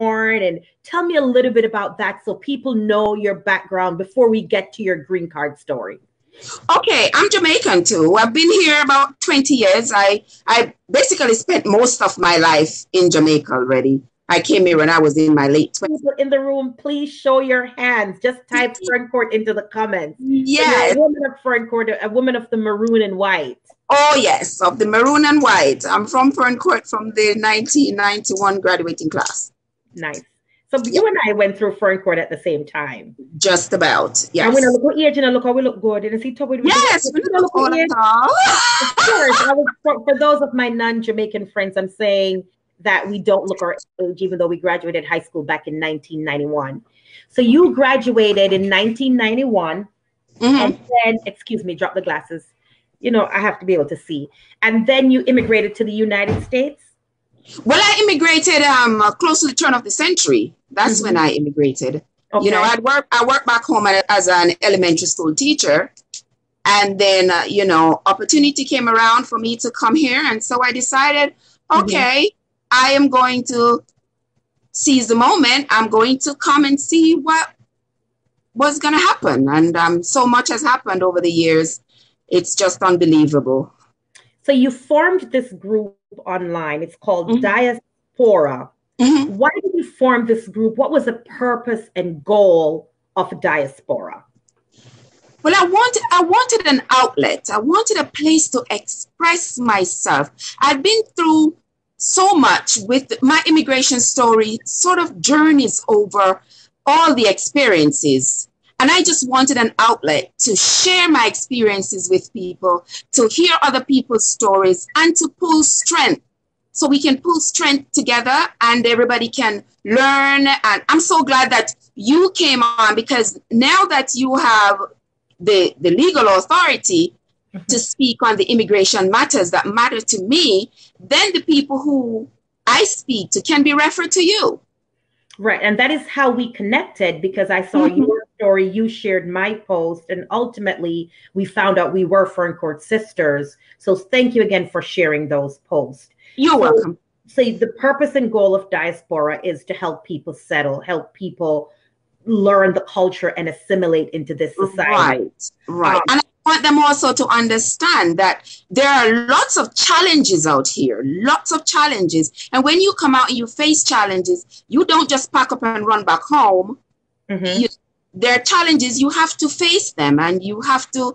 and tell me a little bit about that so people know your background before we get to your green card story. Okay, I'm Jamaican too. I've been here about 20 years. I I basically spent most of my life in Jamaica already. I came here when I was in my late 20s. People in the room, please show your hands. Just type Ferncourt into the comments. Yes. A woman of Ferncourt, a woman of the maroon and white. Oh, yes, of the maroon and white. I'm from Ferncourt from the 1991 graduating class. Nice. So you and I went through Ferncourt at the same time. Just about, yes. And when I look at age and I look how we look good, and see top with Yes, we look good at all. Of course, I was, for, for those of my non-Jamaican friends, I'm saying that we don't look our age, even though we graduated high school back in 1991. So you graduated in 1991, mm-hmm. and then, excuse me, drop the glasses. You know, I have to be able to see. And then you immigrated to the United States. Well, I immigrated um close to the turn of the century. That's mm-hmm. when I immigrated. Okay. You know, I work I worked back home as an elementary school teacher, and then uh, you know, opportunity came around for me to come here, and so I decided, mm-hmm. okay, mm-hmm. I am going to seize the moment. I'm going to come and see what was going to happen, and um, so much has happened over the years. It's just unbelievable. So you formed this group online. It's called mm-hmm. Diaspora. Mm-hmm. Why did you form this group? What was the purpose and goal of Diaspora? Well, I wanted I wanted an outlet. I wanted a place to express myself. I've been through so much with my immigration story, sort of journeys over all the experiences. And I just wanted an outlet to share my experiences with people, to hear other people's stories, and to pull strength. So we can pull strength together and everybody can learn. And I'm so glad that you came on because now that you have the, the legal authority mm-hmm. to speak on the immigration matters that matter to me, then the people who I speak to can be referred to you. Right. And that is how we connected because I saw mm-hmm. your story, you shared my post, and ultimately we found out we were Ferncourt sisters. So thank you again for sharing those posts. You're so, welcome. So the purpose and goal of diaspora is to help people settle, help people learn the culture and assimilate into this society. Right. Right. Um, and want them also to understand that there are lots of challenges out here, lots of challenges. And when you come out and you face challenges, you don't just pack up and run back home. Mm-hmm. You, there are challenges, you have to face them and you have to